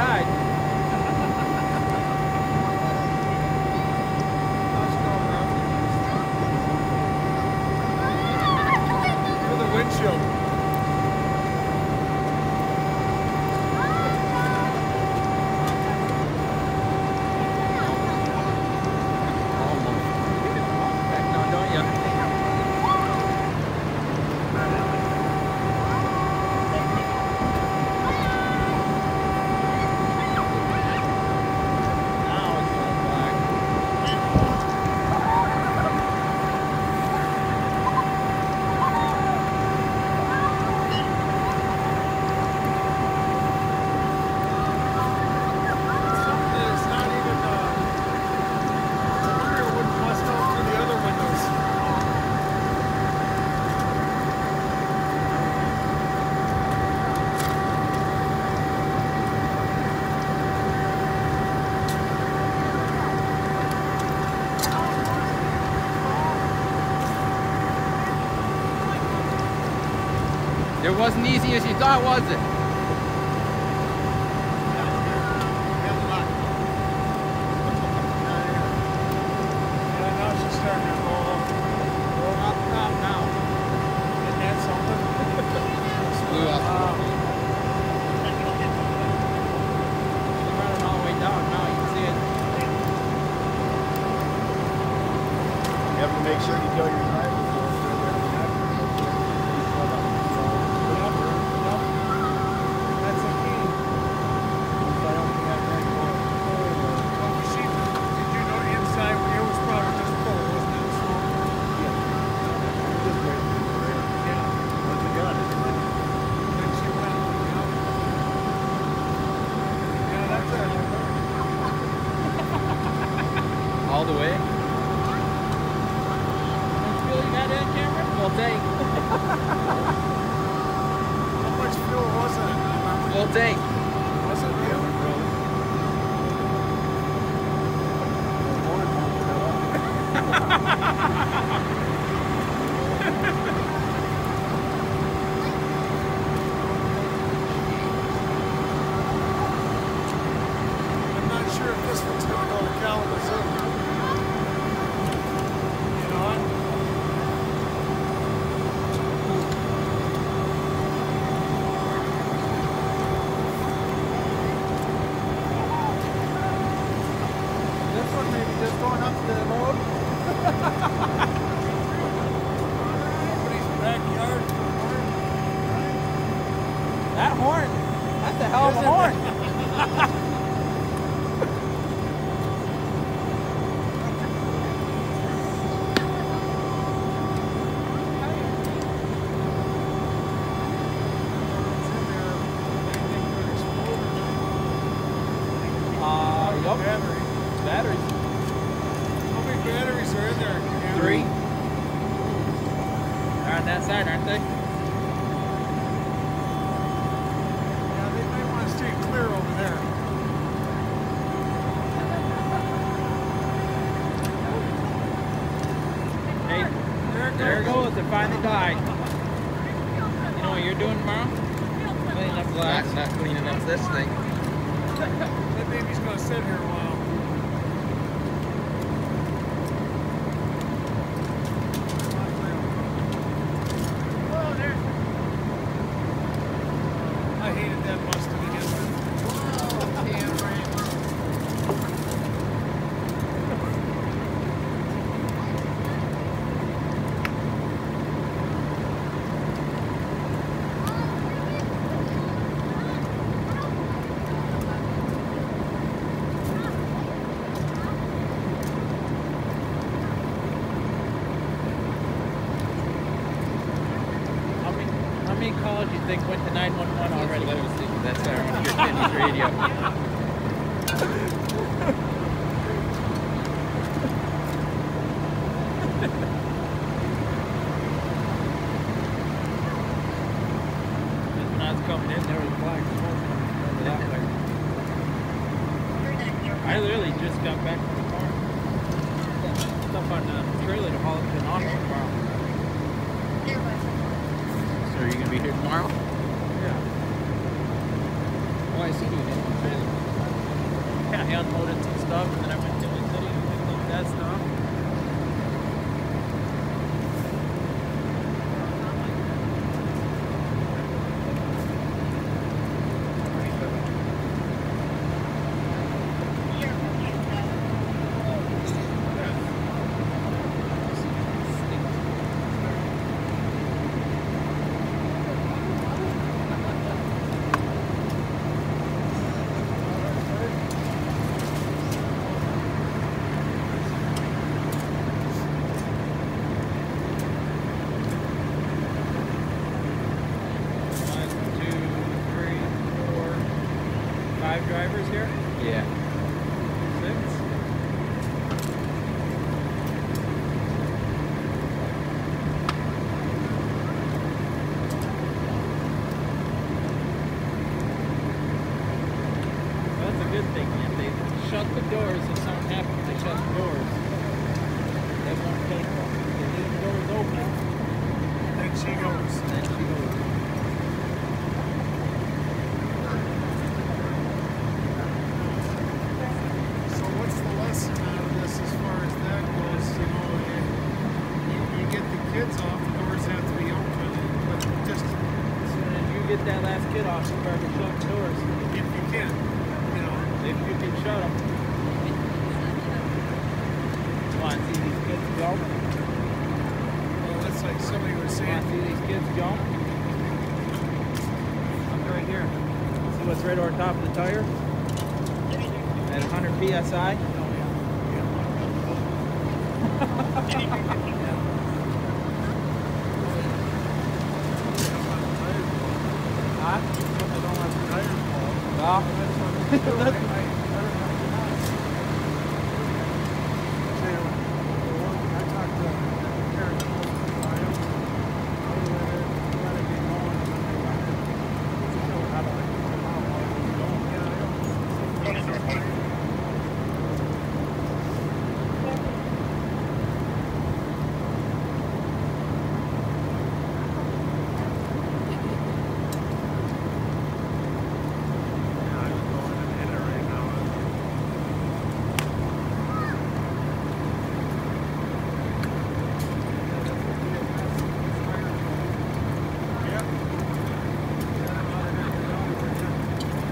side. wasn't easy as you thought, was it? There it goes, it finally died. You know what you're doing tomorrow? Cleaning up glass. Not, not cleaning up this thing. that baby's gonna sit here understanding radio. When I was coming in, there was black smoke coming that way. I literally just got back from the car. Stuff on the trailer to haul it to an auto tomorrow. So are you gonna be here tomorrow? Yeah. I see you in the trailer. Yeah, he unloaded some stuff and then I went to the city and up that stuff. One, two, three, four, five drivers here. Yeah. Six. That's a good thing. If they shut the doors, if something happens, they shut the doors. They won't take them. If they leave the doors open, Then she goes. then she goes. So what's the lesson out of this as far as that goes? You know, you, you, you get the kids off, the doors have to be open, but just As soon as you get that last kid off, you better shut the doors. if you can, you know. If you can shut them. Want to see these kids go? Well, that's like somebody was Want to saying. see these kids jump? Look right here. See what's right over top of the tire? At 100 psi. Huh? Well,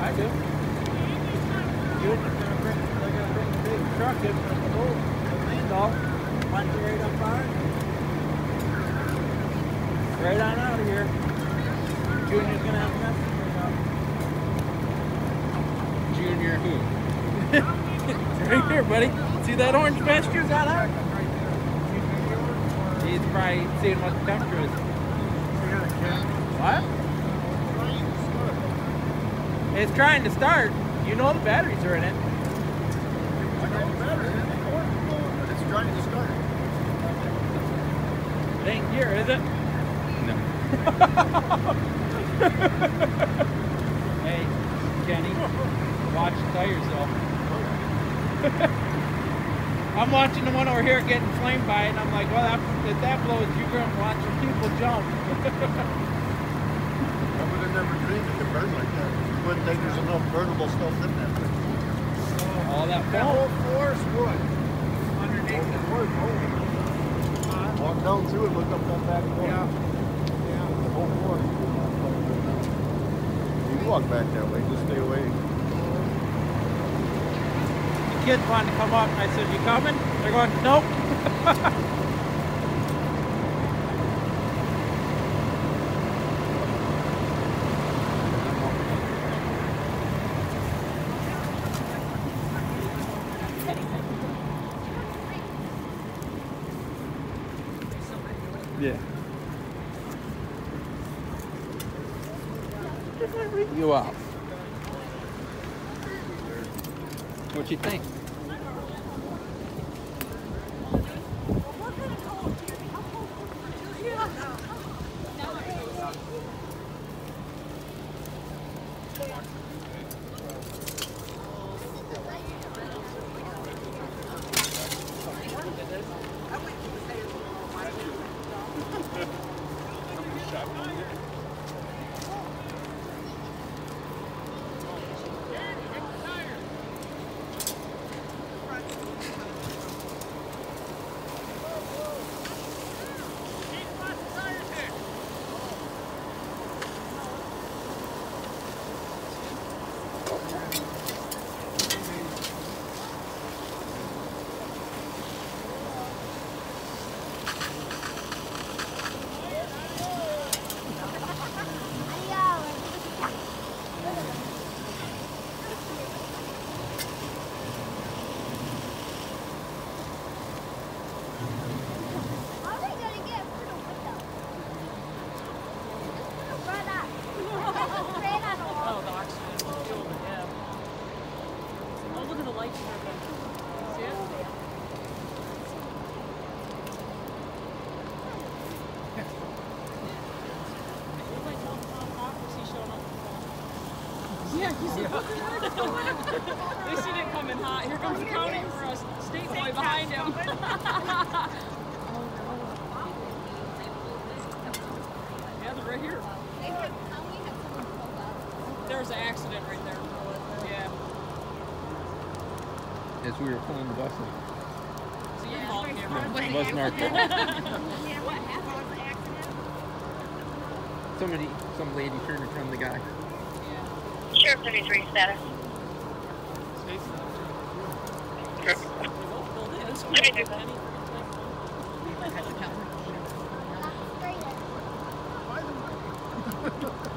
I do. Good. They're gonna bring, they're gonna bring the big truck in from the boat. The land off. Punch it right up on. Right on out of here. Junior's gonna have nothing to bring up. Junior who? right here, buddy. See that orange vest you got on? He's probably seeing what the temperature is. What? It's trying to start. You know the batteries are in it. It's trying to start. It ain't gear, is it? No. Hey, Kenny, watch the tires though. I'm watching the one over here getting flamed by it, and I'm like, well, that, if that blows, you're going to watch some people jump. I would have never dreamed it could burn like that. You wouldn't think there's enough burnable stuff in that thing. Oh, all that That foam. whole floor is wood underneath the it. Uh-huh. Walk down through and look up that back door. Yeah. Yeah. The whole floor. You walk back that way, just stay away. Kids wanted to come up, and I said, you coming? They're going, nope. Yeah. You up. What you think? Oh, the oxygen. Fuel, yeah. Oh, look at the lights there. See it? What did I tell Tom Hawkins he showed up? Yeah, he's They see it coming hot. Here comes the county for us. State boy behind him. yeah, they're right here. There's an accident right there. Yeah. As we were pulling the bus in. So you're calling him. It wasn't our fault. Somebody, some lady turned in front of the guy. Sheriff 33 status. Well, it